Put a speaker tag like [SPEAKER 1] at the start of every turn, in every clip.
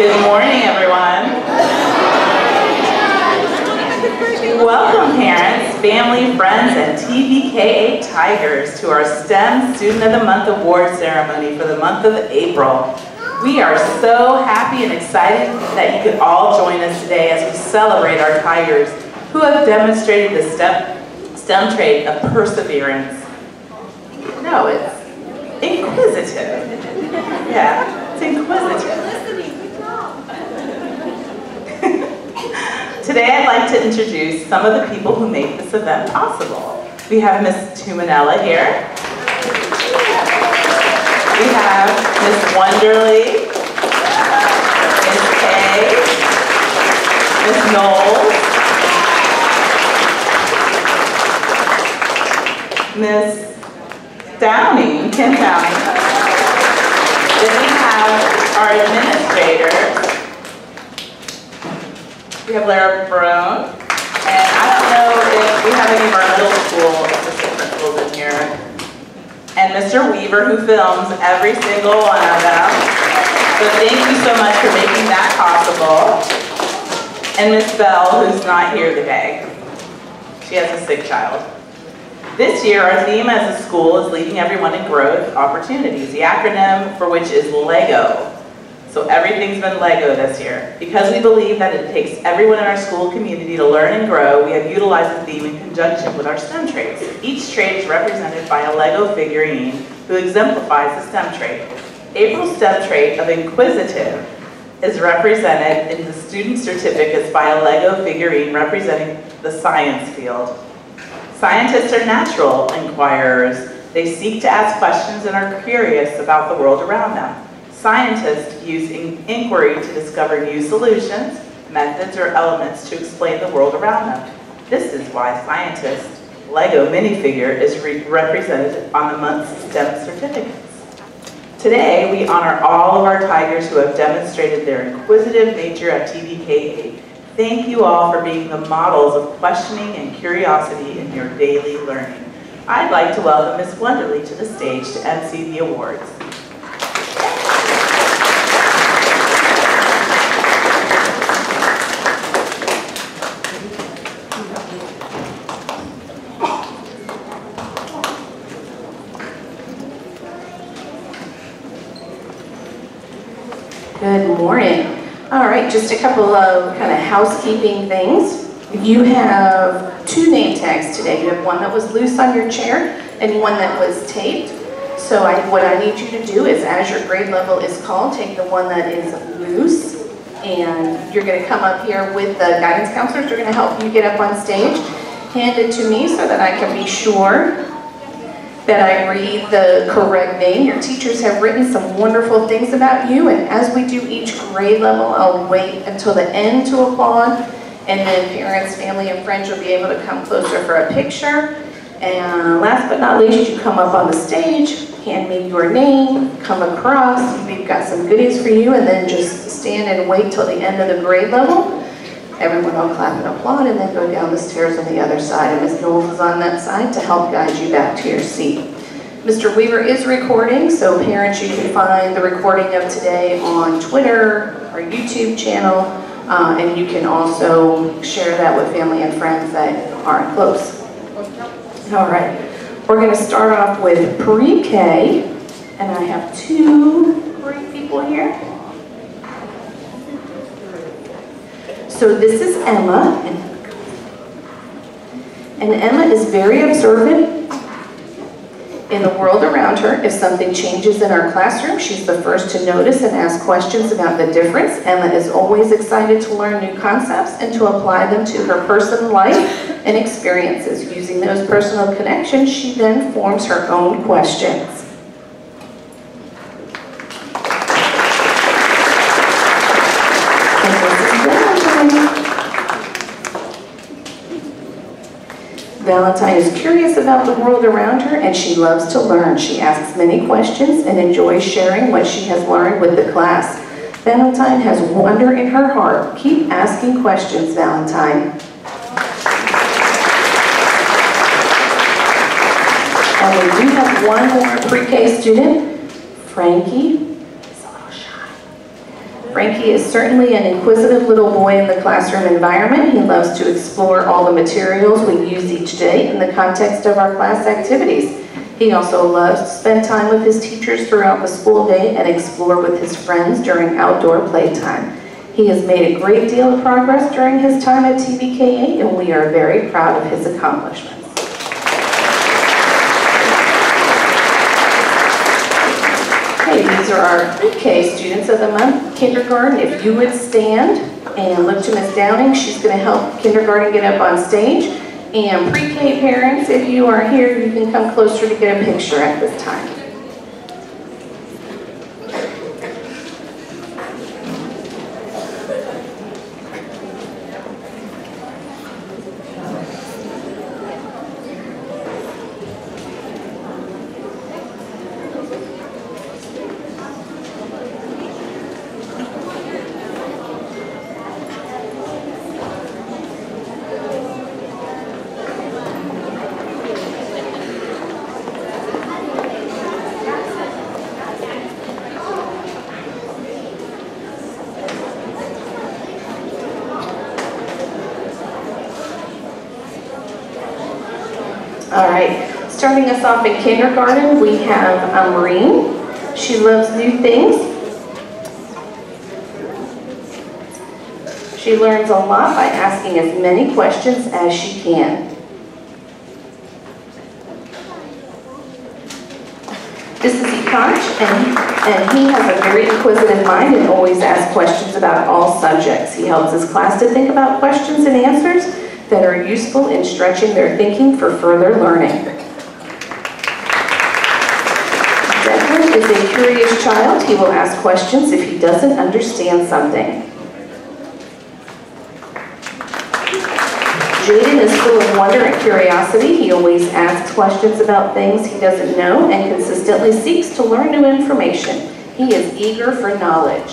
[SPEAKER 1] Good morning, everyone. Welcome, parents, family, friends, and TVK8 Tigers to our STEM Student of the Month Award ceremony for the month of April. We are so happy and excited that you could all join us today as we celebrate our Tigers who have demonstrated the STEM, STEM trait of perseverance. No, it's inquisitive. Yeah, it's inquisitive. Today I'd like to introduce some of the people who make this event possible. We have Miss Tumanella here. We have Miss Wonderly, Miss Kay, Miss Knowles, Miss Downing, Kim Downing. Then we have our administrator, we have Lara Barone, and I don't know if we have any of our middle school assistant principals in here. And Mr. Weaver, who films every single one of them. So thank you so much for making that possible. And Miss Bell, who's not here today. She has a sick child. This year, our theme as a school is leading everyone in growth opportunities, the acronym for which is LEGO. So everything's been Lego this year. Because we believe that it takes everyone in our school community to learn and grow, we have utilized the theme in conjunction with our STEM traits. Each trait is represented by a Lego figurine who exemplifies the STEM trait. April's STEM trait of inquisitive is represented in the student certificates by a Lego figurine representing the science field. Scientists are natural inquirers. They seek to ask questions and are curious about the world around them. Scientists use in inquiry to discover new solutions, methods, or elements to explain the world around them. This is why scientists' Lego minifigure is re represented on the month's STEM certificates. Today, we honor all of our Tigers who have demonstrated their inquisitive nature at TVK8. Thank you all for being the models of questioning and curiosity in your daily learning. I'd like to welcome Ms. Wonderly to the stage to MC the awards.
[SPEAKER 2] Good morning. All right, just a couple of kind of housekeeping things. You have two name tags today. You have one that was loose on your chair and one that was taped. So I, what I need you to do is, as your grade level is called, take the one that is loose, and you're going to come up here with the guidance counselors. They're going to help you get up on stage. Hand it to me so that I can be sure that I read the correct name. Your teachers have written some wonderful things about you, and as we do each grade level, I'll wait until the end to applaud, and then parents, family, and friends will be able to come closer for a picture. And last but not least, you come up on the stage, hand me your name, come across, we've got some goodies for you, and then just stand and wait till the end of the grade level. Everyone will clap and applaud and then go down the stairs on the other side. And Ms. Knowles is on that side to help guide you back to your seat. Mr. Weaver is recording, so parents, you can find the recording of today on Twitter, our YouTube channel, uh, and you can also share that with family and friends that aren't close. All right, we're going to start off with pre-K, and I have two great people here. So this is Emma, and Emma is very observant in the world around her. If something changes in our classroom, she's the first to notice and ask questions about the difference. Emma is always excited to learn new concepts and to apply them to her personal life and experiences. Using those personal connections, she then forms her own questions. Valentine is curious about the world around her and she loves to learn. She asks many questions and enjoys sharing what she has learned with the class. Valentine has wonder in her heart. Keep asking questions, Valentine. And we do have one more pre-K student, Frankie. He's a little shy. Frankie is certainly an inquisitive little boy in the classroom environment. He loves to explore all the materials we use each day in the context of our class activities. He also loves to spend time with his teachers throughout the school day and explore with his friends during outdoor playtime. He has made a great deal of progress during his time at TVK8 and we are very proud of his accomplishments. Okay, these are our pre-K students of the month. Kindergarten, if you would stand and look to Miss Downing, she's going to help kindergarten get up on stage. And pre-K parents, if you are here, you can come closer to get a picture at this time. All right, starting us off in kindergarten, we have uh, Maureen. She loves new things. She learns a lot by asking as many questions as she can. This is Econch, and, and he has a very inquisitive mind and always asks questions about all subjects. He helps his class to think about questions and answers that are useful in stretching their thinking for further learning. Declan is a curious child. He will ask questions if he doesn't understand something. Jaden is full of wonder and curiosity. He always asks questions about things he doesn't know and consistently seeks to learn new information. He is eager for knowledge.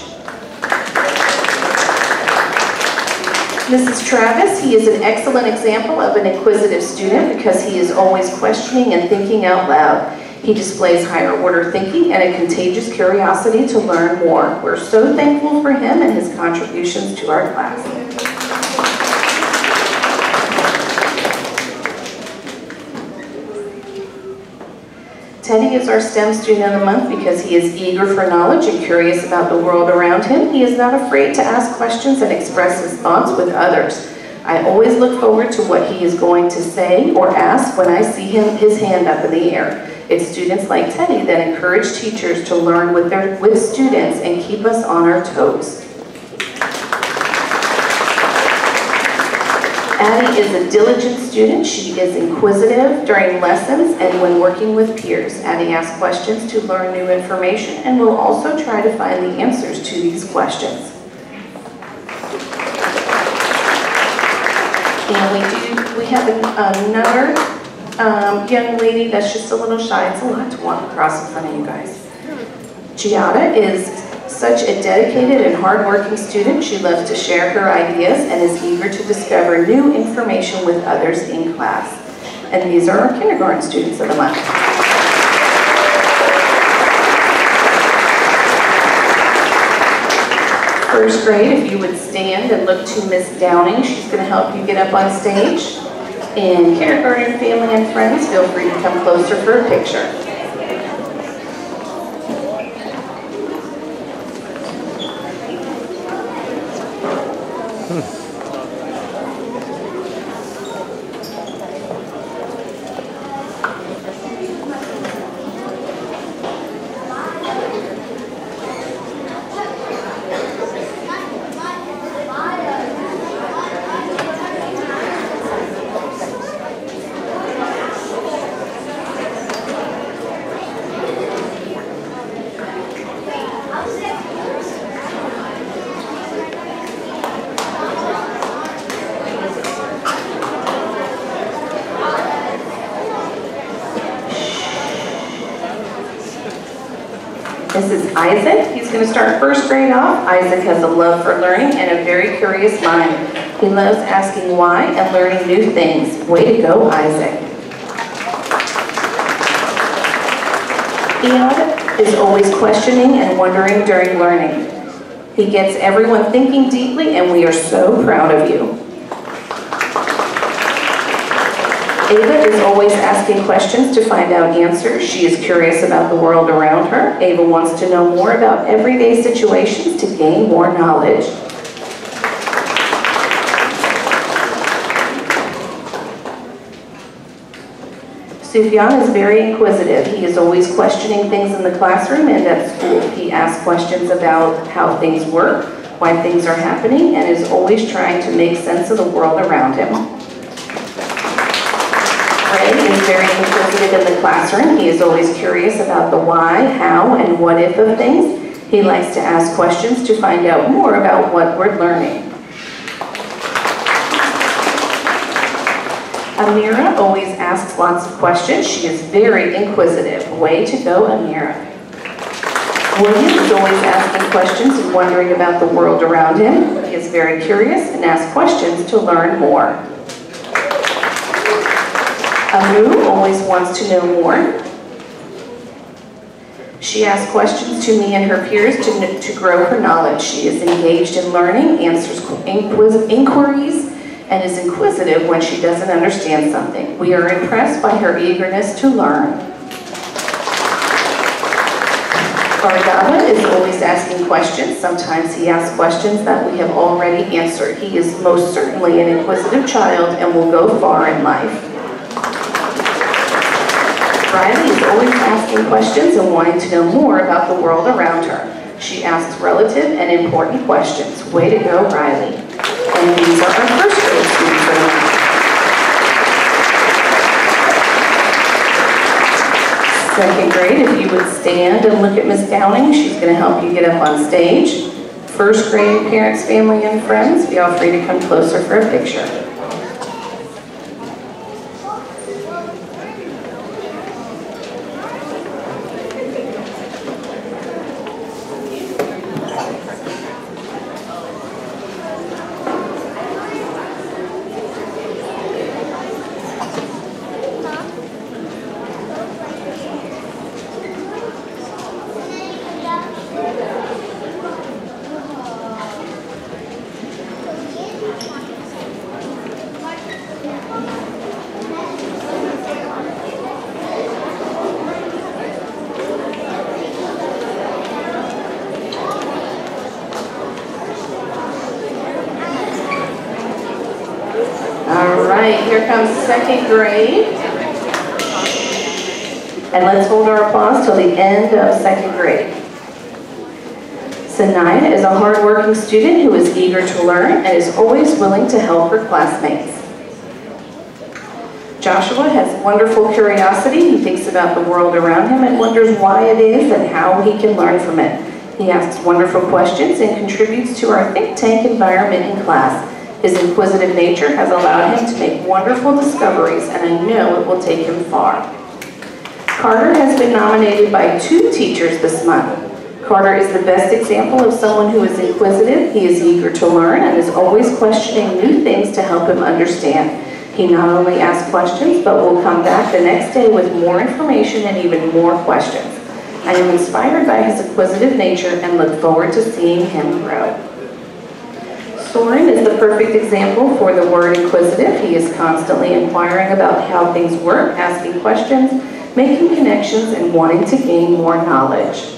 [SPEAKER 2] Mrs. Travis, he is an excellent example of an inquisitive student because he is always questioning and thinking out loud. He displays higher order thinking and a contagious curiosity to learn more. We're so thankful for him and his contributions to our class. Teddy is our STEM student of the month because he is eager for knowledge and curious about the world around him. He is not afraid to ask questions and express his thoughts with others. I always look forward to what he is going to say or ask when I see him his hand up in the air. It's students like Teddy that encourage teachers to learn with, their, with students and keep us on our toes. Addie is a diligent student. She is inquisitive during lessons and when working with peers. Addie asks questions to learn new information and will also try to find the answers to these questions. And we do, we have another um, young lady that's just a little shy. It's a lot to walk across in front of you guys. Giada is such a dedicated and hardworking student, she loves to share her ideas and is eager to discover new information with others in class. And these are our kindergarten students of the month. First grade, if you would stand and look to Miss Downing, she's going to help you get up on stage. And kindergarten family and friends, feel free to come closer for a picture. This is Isaac. He's going to start first grade off. Isaac has a love for learning and a very curious mind. He loves asking why and learning new things. Way to go, Isaac. Eon is always questioning and wondering during learning. He gets everyone thinking deeply, and we are so proud of you. Ava is always asking questions to find out answers. She is curious about the world around her. Ava wants to know more about everyday situations to gain more knowledge. Sufyan is very inquisitive. He is always questioning things in the classroom and at school. He asks questions about how things work, why things are happening, and is always trying to make sense of the world around him. Ray is very inquisitive in the classroom. He is always curious about the why, how, and what if of things. He likes to ask questions to find out more about what we're learning. Amira always asks lots of questions. She is very inquisitive. Way to go, Amira. William is always asking questions and wondering about the world around him. He is very curious and asks questions to learn more. Amu always wants to know more. She asks questions to me and her peers to, to grow her knowledge. She is engaged in learning, answers inquiries, and is inquisitive when she doesn't understand something. We are impressed by her eagerness to learn. Bardava is always asking questions. Sometimes he asks questions that we have already answered. He is most certainly an inquisitive child and will go far in life. Riley is always asking questions and wanting to know more about the world around her. She asks relative and important questions. Way to go, Riley. And these are our first grade students. Second grade, if you would stand and look at Miss Downing, she's going to help you get up on stage. First grade parents, family, and friends, feel free to come closer for a picture. Second grade. And let's hold our applause till the end of second grade. Sanaya is a hardworking student who is eager to learn and is always willing to help her classmates. Joshua has wonderful curiosity. He thinks about the world around him and wonders why it is and how he can learn from it. He asks wonderful questions and contributes to our think tank environment in class. His inquisitive nature has allowed him to make wonderful discoveries, and I know it will take him far. Carter has been nominated by two teachers this month. Carter is the best example of someone who is inquisitive, he is eager to learn, and is always questioning new things to help him understand. He not only asks questions, but will come back the next day with more information and even more questions. I am inspired by his inquisitive nature and look forward to seeing him grow. Soren is the perfect example for the word inquisitive. He is constantly inquiring about how things work, asking questions, making connections, and wanting to gain more knowledge.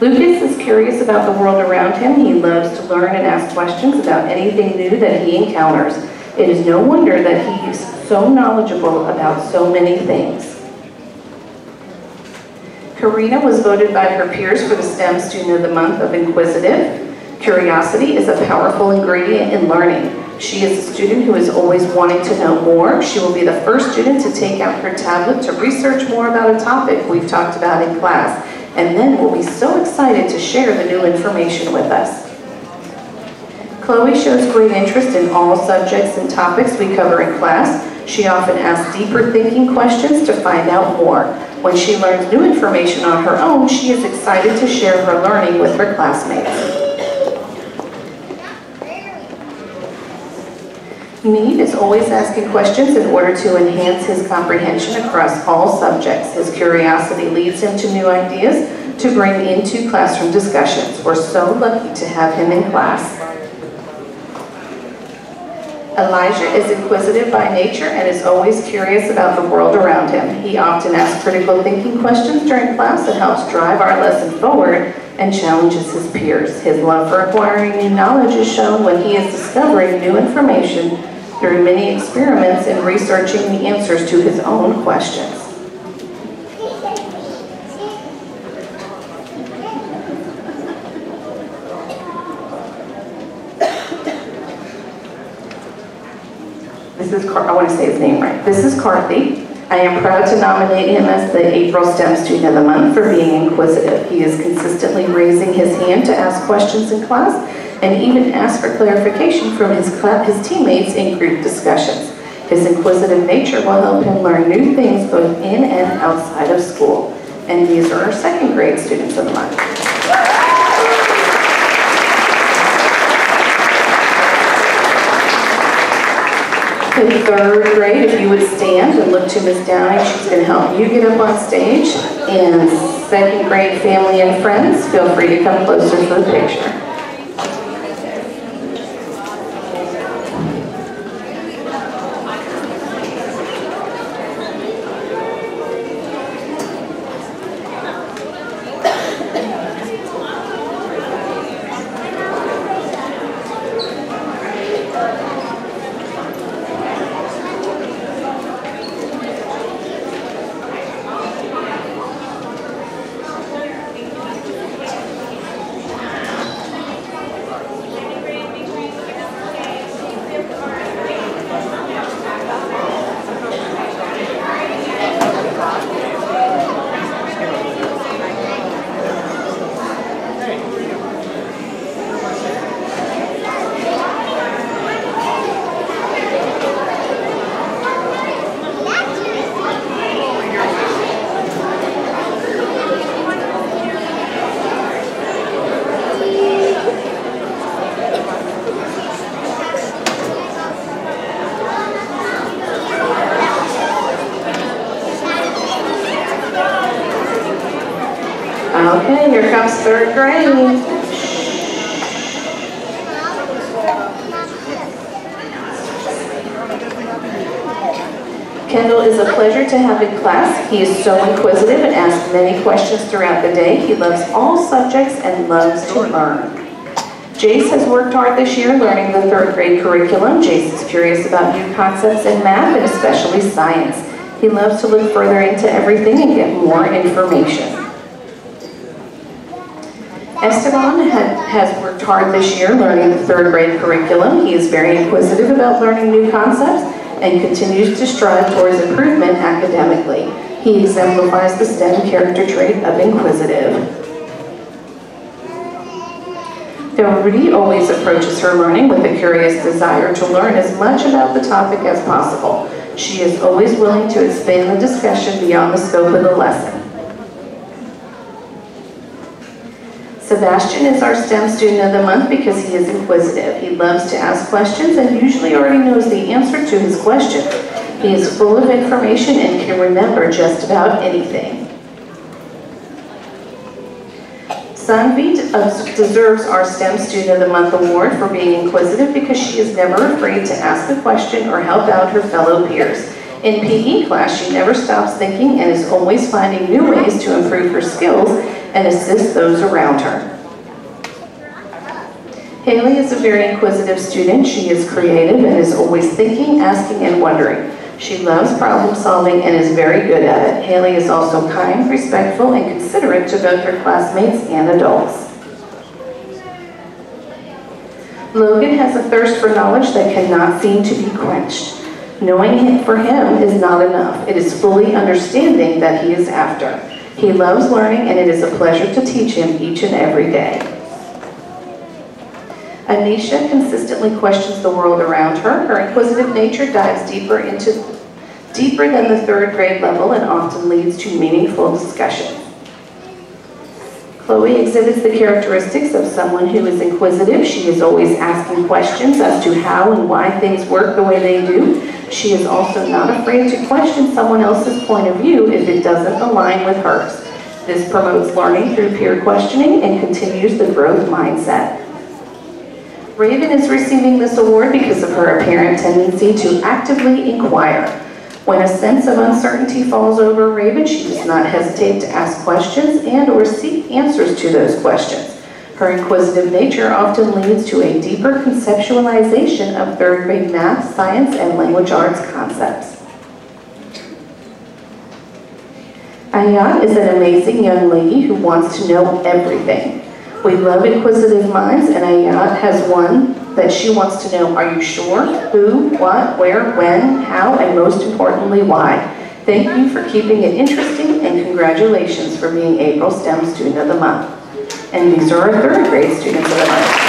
[SPEAKER 2] Lucas is curious about the world around him. He loves to learn and ask questions about anything new that he encounters. It is no wonder that he is so knowledgeable about so many things. Karina was voted by her peers for the STEM Student of the Month of Inquisitive. Curiosity is a powerful ingredient in learning. She is a student who is always wanting to know more. She will be the first student to take out her tablet to research more about a topic we've talked about in class, and then will be so excited to share the new information with us. Chloe shows great interest in all subjects and topics we cover in class. She often asks deeper thinking questions to find out more. When she learns new information on her own, she is excited to share her learning with her classmates. Need is always asking questions in order to enhance his comprehension across all subjects. His curiosity leads him to new ideas, to bring into classroom discussions. We're so lucky to have him in class. Elijah is inquisitive by nature and is always curious about the world around him. He often asks critical thinking questions during class that helps drive our lesson forward and challenges his peers. His love for acquiring new knowledge is shown when he is discovering new information through many experiments and researching the answers to his own questions. This is, Car- I want to say his name right. This is Carthy. I am proud to nominate him as the April STEM Student of the Month for being inquisitive. He is consistently raising his hand to ask questions in class and even ask for clarification from his, his teammates in group discussions. His inquisitive nature will help him learn new things both in and outside of school. And these are our second grade students of the month. In third grade, if you would stand and look to Ms. Downing, she's going to help you get up on stage. And second grade family and friends, feel free to come closer for the picture. Okay, here comes third Kendall is a pleasure to have in class. He is so inquisitive and asks many questions throughout the day. He loves all subjects and loves to learn. Jace has worked hard this year learning the third grade curriculum. Jace is curious about new concepts in math and especially science. He loves to look further into everything and get more information. Esteban has worked hard this year learning the third grade curriculum. He is very inquisitive about learning new concepts and continues to strive towards improvement academically. He exemplifies the STEM character trait of inquisitive. Rudy always approaches her learning with a curious desire to learn as much about the topic as possible. She is always willing to expand the discussion beyond the scope of the lesson. Sebastian is our STEM student of the month because he is inquisitive. He loves to ask questions and usually already knows the answer to his question. He is full of information and can remember just about anything. Sanvit deserves our STEM Student of the Month award for being inquisitive because she is never afraid to ask a question or help out her fellow peers. In PE class, she never stops thinking and is always finding new ways to improve her skills and assist those around her. Haley is a very inquisitive student. She is creative and is always thinking, asking, and wondering. She loves problem solving and is very good at it. Haley is also kind, respectful, and considerate to both her classmates and adults. Logan has a thirst for knowledge that cannot seem to be quenched. Knowing him for him is not enough. It is fully understanding that he is after. He loves learning and it is a pleasure to teach him each and every day. Anisha consistently questions the world around her. Her inquisitive nature dives deeper into deeper than the third grade level and often leads to meaningful discussion. Chloe exhibits the characteristics of someone who is inquisitive. She is always asking questions as to how and why things work the way they do. She is also not afraid to question someone else's point of view if it doesn't align with hers. This promotes learning through peer questioning and continues the growth mindset. Raven is receiving this award because of her apparent tendency to actively inquire. When a sense of uncertainty falls over Raven, she does not hesitate to ask questions and or seek answers to those questions. Her inquisitive nature often leads to a deeper conceptualization of third grade math, science, and language arts concepts. Ayat is an amazing young lady who wants to know everything. We love inquisitive minds, and Ayat has one that she wants to know, are you sure? Who, what, where, when, how, and most importantly, why. Thank you for keeping it interesting, and congratulations for being April STEM Student of the Month. And these are our third grade Students of the Month.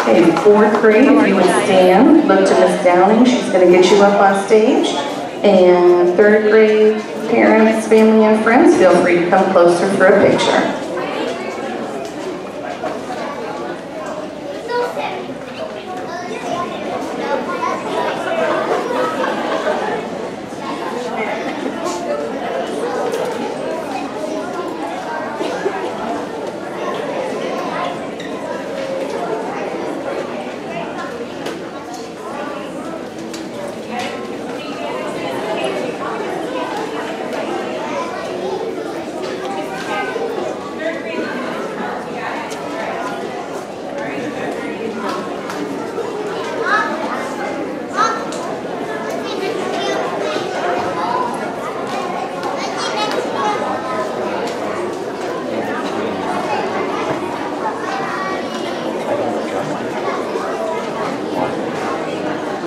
[SPEAKER 2] Okay, fourth grade, if you would stand, look to Miss Downing, she's gonna get you up on stage. And third grade parents, family, and friends, feel free to come closer for a picture.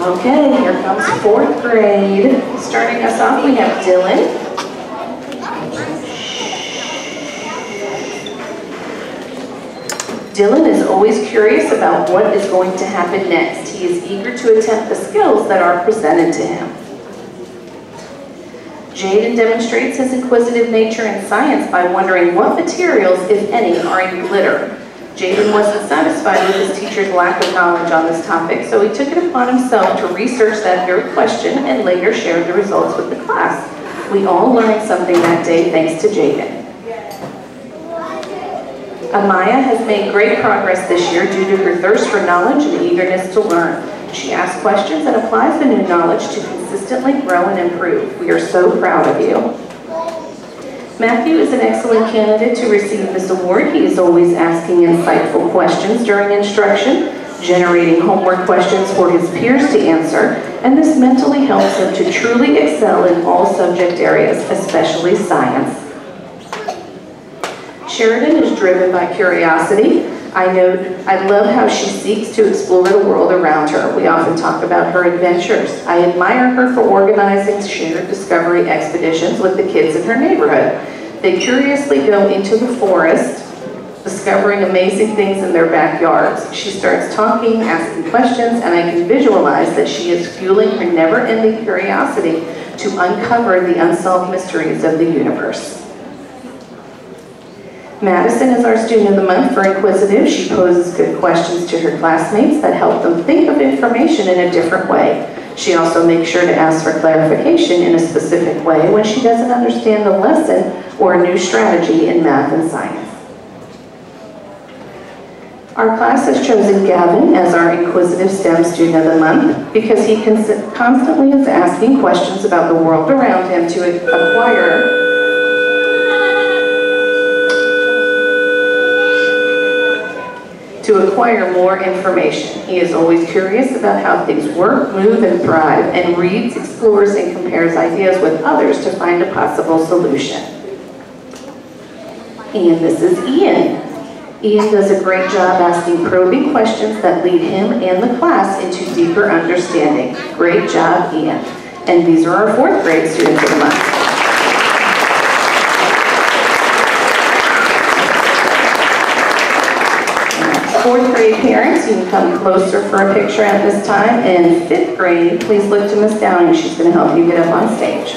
[SPEAKER 2] Okay, here comes fourth grade. Starting us off, we have Dylan. Dylan is always curious about what is going to happen next. He is eager to attempt the skills that are presented to him. Jaden demonstrates his inquisitive nature in science by wondering what materials, if any, are in litter. Jaden wasn't satisfied with his teacher's lack of knowledge on this topic, so he took it upon himself to research that very question and later shared the results with the class. We all learned something that day thanks to Jaden. Amaya has made great progress this year due to her thirst for knowledge and eagerness to learn. She asks questions and applies the new knowledge to consistently grow and improve. We are so proud of you. Matthew is an excellent candidate to receive this award. He is always asking insightful questions during instruction, generating homework questions for his peers to answer, and this mentally helps him to truly excel in all subject areas, especially science. Sheridan is driven by curiosity. I know, I love how she seeks to explore the world around her. We often talk about her adventures. I admire her for organizing shared discovery expeditions with the kids in her neighborhood. They curiously go into the forest, discovering amazing things in their backyards. She starts talking, asking questions, and I can visualize that she is fueling her never-ending curiosity to uncover the unsolved mysteries of the universe. Madison is our Student of the Month for Inquisitive. She poses good questions to her classmates that help them think of information in a different way. She also makes sure to ask for clarification in a specific way when she doesn't understand a lesson or a new strategy in math and science. Our class has chosen Gavin as our Inquisitive STEM Student of the Month because he constantly is asking questions about the world around him to acquire to acquire more information. He is always curious about how things work, move, and thrive, and reads, explores, and compares ideas with others to find a possible solution. And this is Ian. Ian does a great job asking probing questions that lead him and the class into deeper understanding. Great job, Ian. And these are our fourth grade students of the month. Fourth grade parents, you can come closer for a picture at this time. And fifth grade, please look to Miss Downing. She's going to help you get up on stage.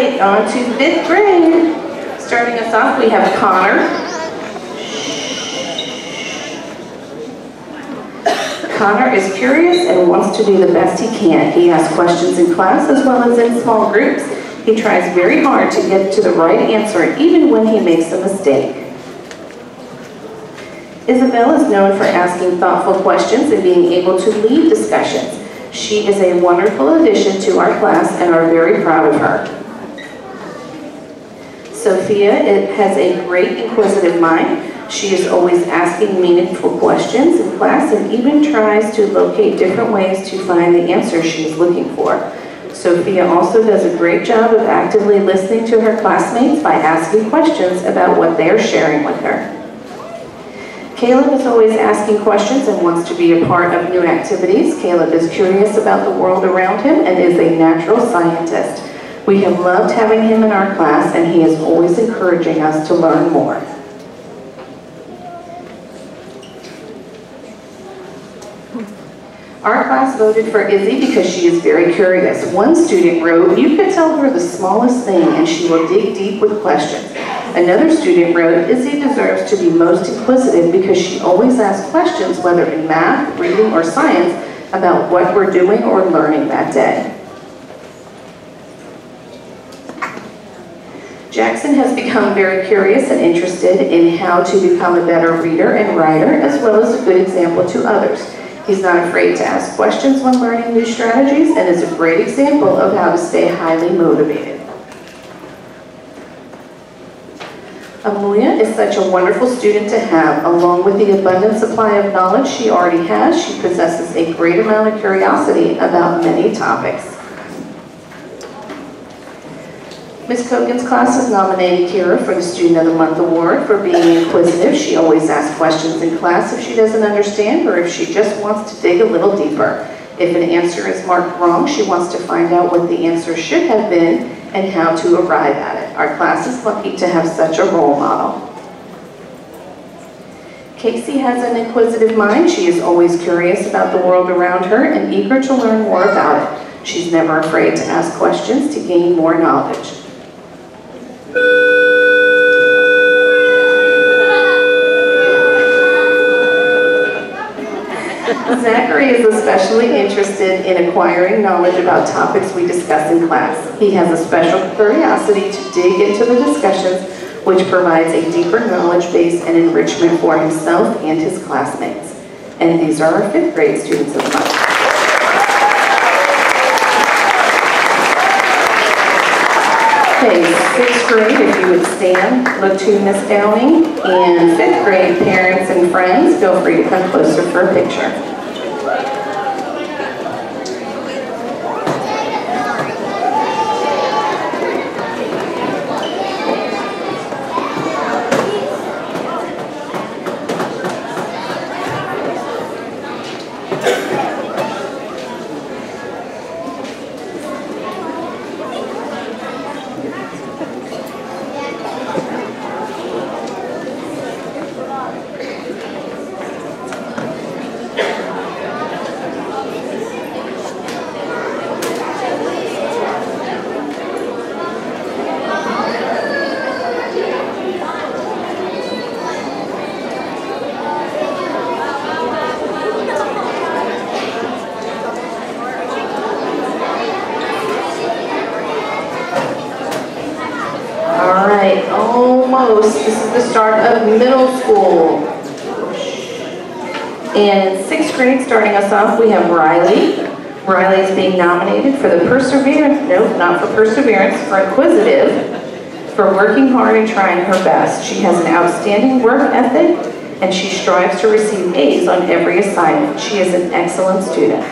[SPEAKER 2] right, on to fifth grade. Starting us off, we have Connor. Connor is curious and wants to do the best he can. He asks questions in class as well as in small groups. He tries very hard to get to the right answer even when he makes a mistake. Isabel is known for asking thoughtful questions and being able to lead discussions. She is a wonderful addition to our class and are very proud of her. Sophia it has a great inquisitive mind. She is always asking meaningful questions in class and even tries to locate different ways to find the answer she is looking for. Sophia also does a great job of actively listening to her classmates by asking questions about what they are sharing with her. Caleb is always asking questions and wants to be a part of new activities. Caleb is curious about the world around him and is a natural scientist. We have loved having him in our class and he is always encouraging us to learn more. Our class voted for Izzy because she is very curious. One student wrote, you could tell her the smallest thing and she will dig deep with questions. Another student wrote, Izzy deserves to be most inquisitive because she always asks questions, whether in math, reading, or science, about what we're doing or learning that day. Jackson has become very curious and interested in how to become a better reader and writer, as well as a good example to others. He's not afraid to ask questions when learning new strategies and is a great example of how to stay highly motivated. Amelia is such a wonderful student to have. Along with the abundant supply of knowledge she already has, she possesses a great amount of curiosity about many topics. Ms. Kogan's class has nominated Kira for the Student of the Month Award for being inquisitive. She always asks questions in class if she doesn't understand or if she just wants to dig a little deeper. If an answer is marked wrong, she wants to find out what the answer should have been and how to arrive at it. Our class is lucky to have such a role model. Casey has an inquisitive mind. She is always curious about the world around her and eager to learn more about it. She's never afraid to ask questions to gain more knowledge. Zachary is especially interested in acquiring knowledge about topics we discuss in class. He has a special curiosity to dig into the discussions, which provides a deeper knowledge base and enrichment for himself and his classmates. And these are our fifth grade students of the month. Okay, sixth grade, if you would stand, look to Miss Downing, and fifth grade parents and friends, feel free to come closer for a picture. All right, almost. This is the start of middle school. And in sixth grade, starting us off, we have Riley. Riley is being nominated for the perseverance, no, not for perseverance, for inquisitive, for working hard and trying her best. She has an outstanding work ethic, and she strives to receive A's on every assignment. She is an excellent student.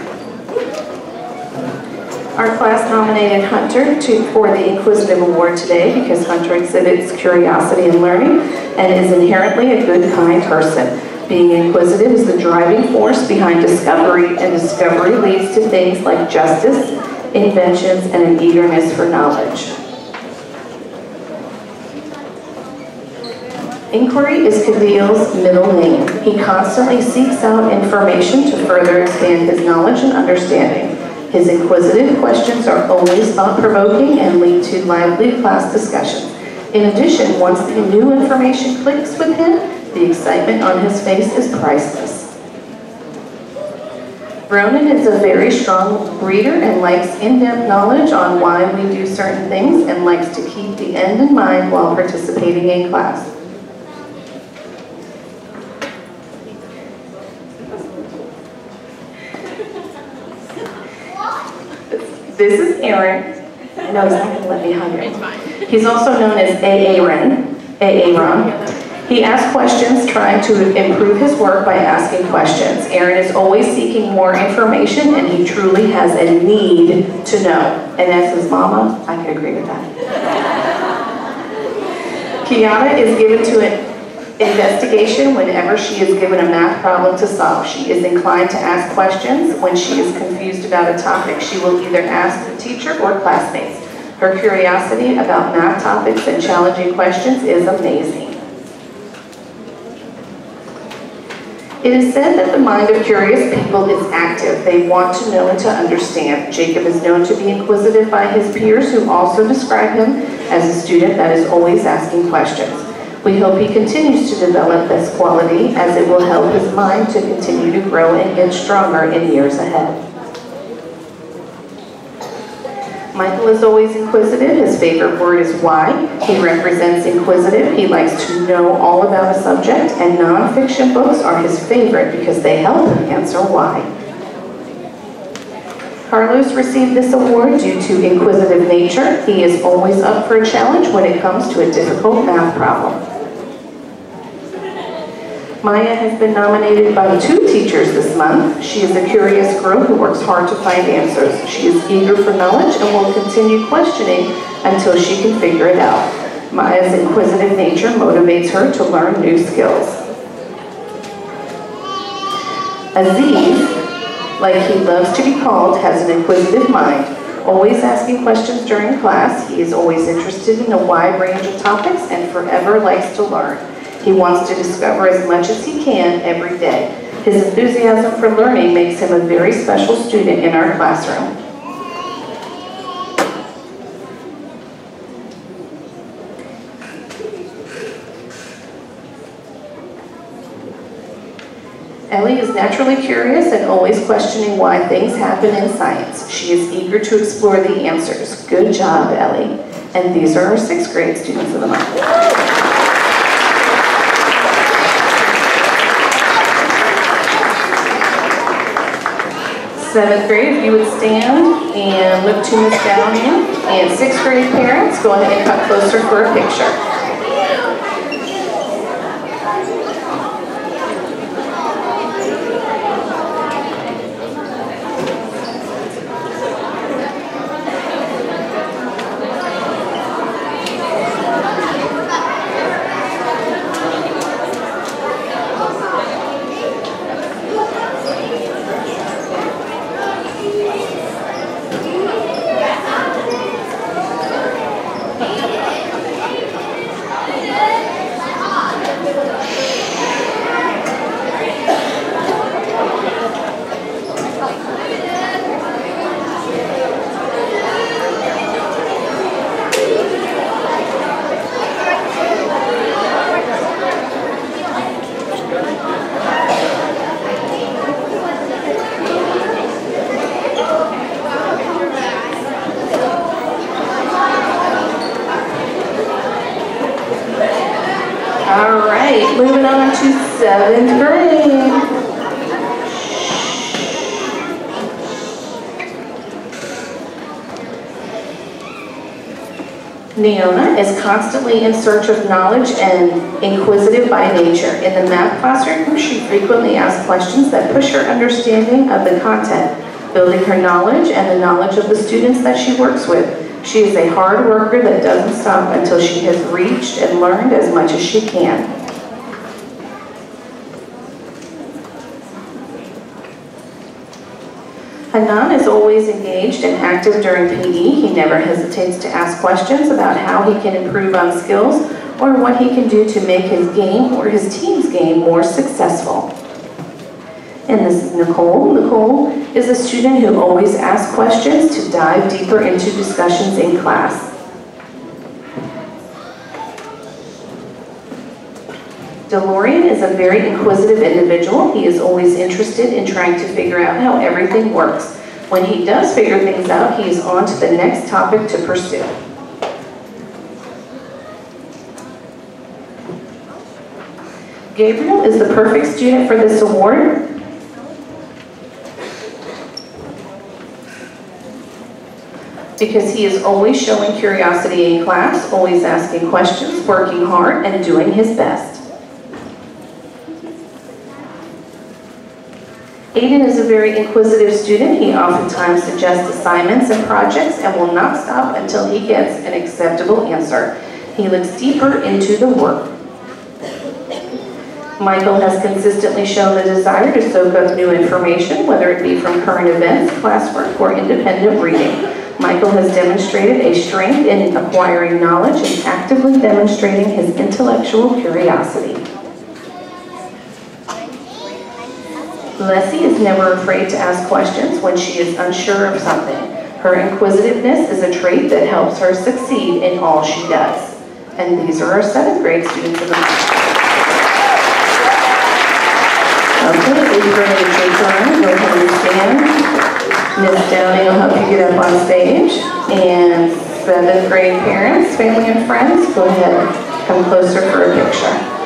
[SPEAKER 2] Our class nominated Hunter to, for the Inquisitive Award today because Hunter exhibits curiosity and learning and is inherently a good, kind person. Being inquisitive is the driving force behind discovery, and discovery leads to things like justice, inventions, and an eagerness for knowledge. Inquiry is Kadeel's middle name. He constantly seeks out information to further expand his knowledge and understanding. His inquisitive questions are always thought-provoking and lead to lively class discussions. In addition, once the new information clicks with him, the excitement on his face is priceless. Ronan is a very strong reader and likes in-depth knowledge on why we do certain things and likes to keep the end in mind while participating in class. This is Aaron. I know he's not going to let me hug him. He's also known as Aaron, Aaron. He asks questions, trying to improve his work by asking questions. Aaron is always seeking more information, and he truly has a need to know. And as his mama, I could agree with that. Kiana is given to an investigation whenever she is given a math problem to solve. She is inclined to ask questions. When she is confused about a topic, she will either ask the teacher or classmates. Her curiosity about math topics and challenging questions is amazing. It is said that the mind of curious people is active. They want to know and to understand. Jacob is known to be inquisitive by his peers who also describe him as a student that is always asking questions. We hope he continues to develop this quality as it will help his mind to continue to grow and get stronger in years ahead. Michael is always inquisitive. His favorite word is why. He represents inquisitive. He likes to know all about a subject, and nonfiction books are his favorite because they help him answer why. Carlos received this award due to inquisitive nature. He is always up for a challenge when it comes to a difficult math problem. Maya has been nominated by two teachers this month. She is a curious girl who works hard to find answers. She is eager for knowledge and will continue questioning until she can figure it out. Maya's inquisitive nature motivates her to learn new skills. Aziz, like he loves to be called, has an inquisitive mind. Always asking questions during class, he is always interested in a wide range of topics and forever likes to learn. He wants to discover as much as he can every day. His enthusiasm for learning makes him a very special student in our classroom. Ellie is naturally curious and always questioning why things happen in science. She is eager to explore the answers. Good job, Ellie. And these are our sixth grade students of the month. Seventh grade, if you would stand and look to Miss Downing. And sixth grade parents, go ahead and come closer for a picture. All right, moving on to seventh grade. Neona is constantly in search of knowledge and inquisitive by nature. In the math classroom, she frequently asks questions that push her understanding of the content, building her knowledge and the knowledge of the students that she works with. She is a hard worker that doesn't stop until she has reached and learned as much as she can. Is always engaged and active during PD. He never hesitates to ask questions about how he can improve on skills or what he can do to make his game or his team's game more successful. And this is Nicole. Nicole is a student who always asks questions to dive deeper into discussions in class. DeLorean is a very inquisitive individual. He is always interested in trying to figure out how everything works. When he does figure things out, he is on to the next topic to pursue. Gabriel is the perfect student for this award. Because he is always showing curiosity in class, always asking questions, working hard, and doing his best. Aiden is a very inquisitive student. He oftentimes suggests assignments and projects and will not stop until he gets an acceptable answer. He looks deeper into the work. Michael has consistently shown the desire to soak up new information, whether it be from current events, classwork, or independent reading. Michael has demonstrated a strength in acquiring knowledge and actively demonstrating his intellectual curiosity. Leslie is never afraid to ask questions when she is unsure of something. Her inquisitiveness is a trait that helps her succeed in all she does. And these are our seventh grade students of the month. Okay, grade Jake Ryan, go ahead and stand. Miss Downing will help you get up on stage. And seventh grade parents, family and friends, go ahead, come closer for a picture.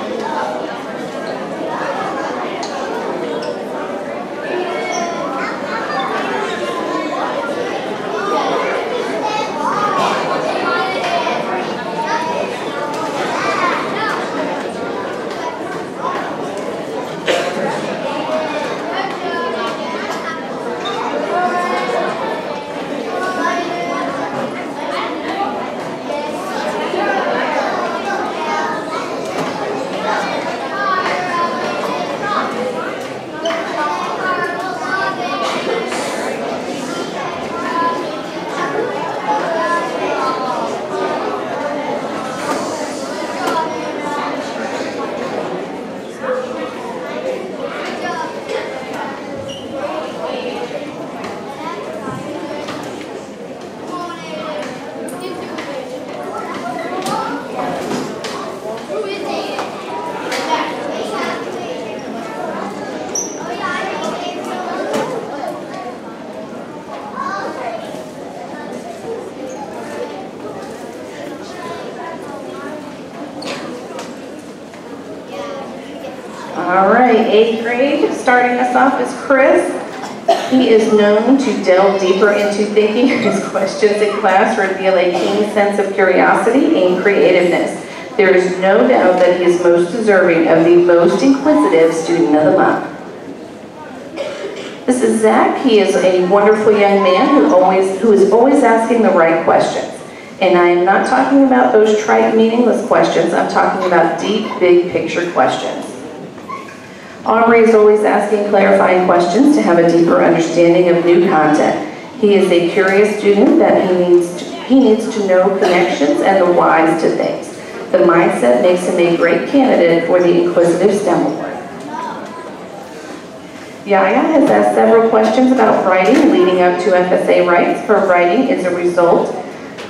[SPEAKER 2] All grade, starting us off is Chris. He is known to delve deeper into thinking. His questions in class reveal a keen sense of curiosity and creativeness. There is no doubt that he is most deserving of the most inquisitive student of the month. This is Zach. He is a wonderful young man who always who is always asking the right questions. And I am not talking about those trite, meaningless questions. I'm talking about deep, big picture questions. Omri is always asking clarifying questions to have a deeper understanding of new content. He is a curious student that he needs to, he needs to know connections and the whys to things. The mindset makes him a great candidate for the Inquisitive STEM Award. Yaya has asked several questions about writing leading up to FSA Writes. Her writing as a result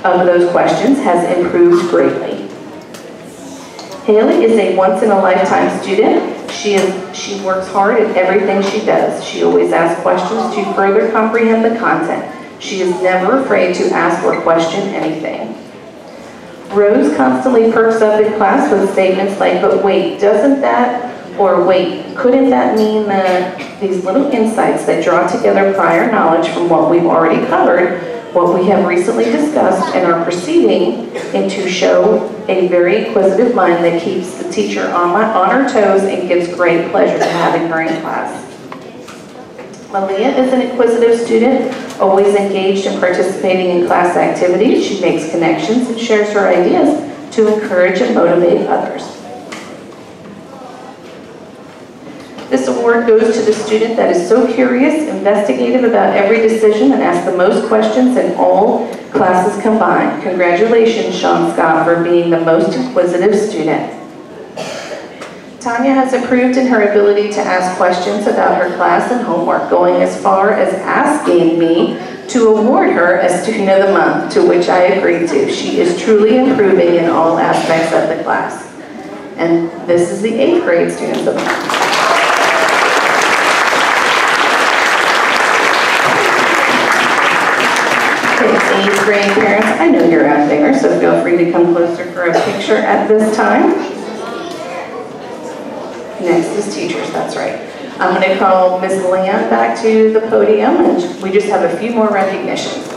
[SPEAKER 2] of those questions has improved greatly. Haley is a once-in-a-lifetime student. She, is, she works hard at everything she does. She always asks questions to further comprehend the content. She is never afraid to ask or question anything. Rose constantly perks up in class with statements like, but wait, doesn't that, or wait, couldn't that mean that these little insights that draw together prior knowledge from what we've already covered what we have recently discussed and are proceeding into show a very inquisitive mind that keeps the teacher on, my, on her toes and gives great pleasure to having her in class. Malia is an inquisitive student, always engaged in participating in class activities. She makes connections and shares her ideas to encourage and motivate others. Award goes to the student that is so curious, investigative about every decision, and asks the most questions in all classes combined. Congratulations, Sean Scott, for being the most inquisitive student. Tanya has improved in her ability to ask questions about her class and homework, going as far as asking me to award her a Student of the Month, to which I agreed to. She is truly improving in all aspects of the class. And this is the eighth grade Student of the Month. Eighth parents, I know you're out there, so feel free to come closer for a picture at this time. Next is teachers, that's right. I'm going to call Ms. Lamb back to the podium, and we just have a few more recognitions.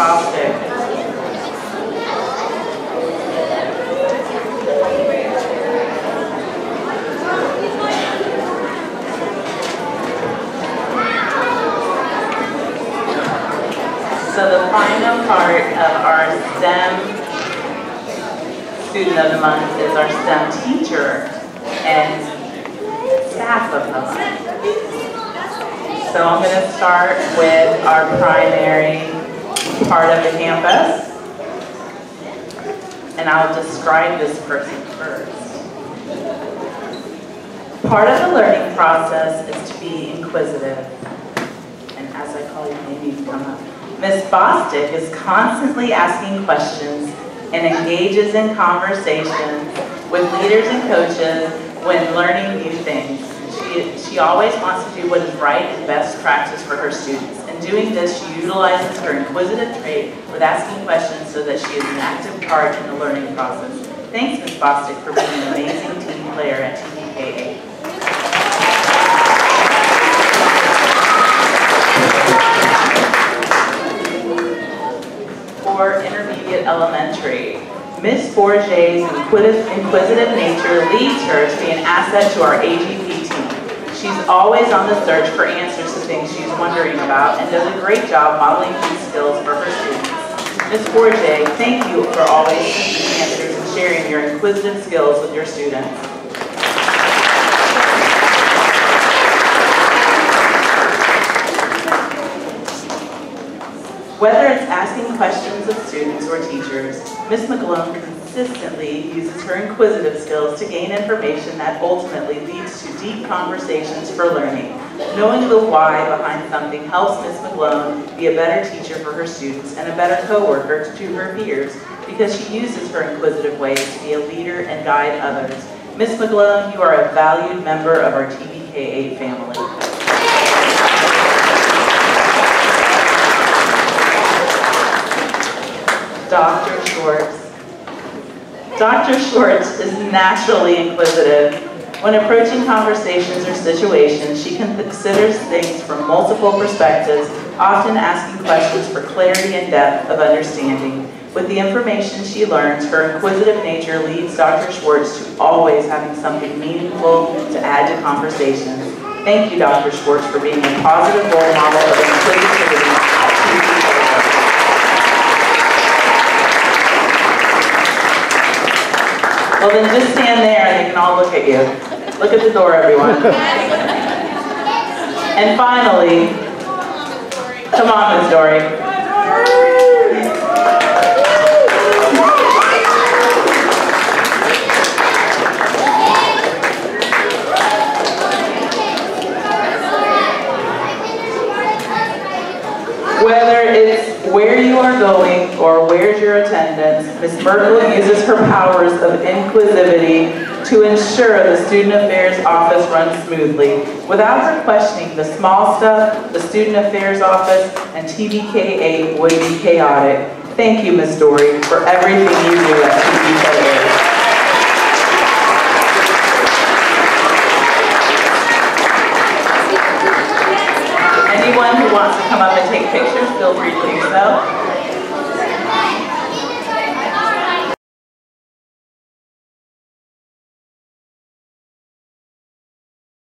[SPEAKER 1] Bostic. So the final part of our STEM Student of the Month is our STEM teacher and staff of the month. So I'm going to start with our primary part of the campus. And I'll describe this person first. Part of the learning process is to be inquisitive. And as I call you, maybe you come up. Ms. Bostic is constantly asking questions and engages in conversations with leaders and coaches when learning new things. She, she always wants to do what is right and best practice for her students. In doing this, she utilizes her inquisitive trait with asking questions so that she is an active part in the learning process. Thanks, Ms. Bostic, for being an amazing team player at TBK8. Intermediate elementary, Ms. Forget's inquisitive nature leads her to be an asset to our AGP team. She's always on the search for answers to things she's wondering about and does a great job modeling these skills for her students. Ms. Forget, thank you for always seeking answers and sharing your inquisitive skills with your students. Whether it's asking questions of students or teachers, Ms. McGlone consistently uses her inquisitive skills to gain information that ultimately leads to deep conversations for learning. Knowing the why behind something helps Ms. McGlone be a better teacher for her students and a better coworker to her peers because she uses her inquisitive ways to be a leader and guide others. Ms. McGlone, you are a valued member of our TBK8 family. Dr. Schwartz. Dr. Schwartz is naturally inquisitive. When approaching conversations or situations, she considers things from multiple perspectives, often asking questions for clarity and depth of understanding. With the information she learns, her inquisitive nature leads Dr. Schwartz to always having something meaningful to add to conversations. Thank you, Dr. Schwartz, for being a positive role model of inclusivity at TBK. Well, then just stand there and they can all look at you. Look at the door, everyone. And finally, come on, Ms. Dory. Whether it's where you are going or where's your attendance, Ms. Merkel uses her powers of inclusivity to ensure the Student Affairs Office runs smoothly. Without her questioning the small stuff, the Student Affairs Office and TBK8 would be chaotic. Thank you, Ms. Dory, for everything you do at TBK8. Anyone who wants to come up and take pictures, feel free to do so.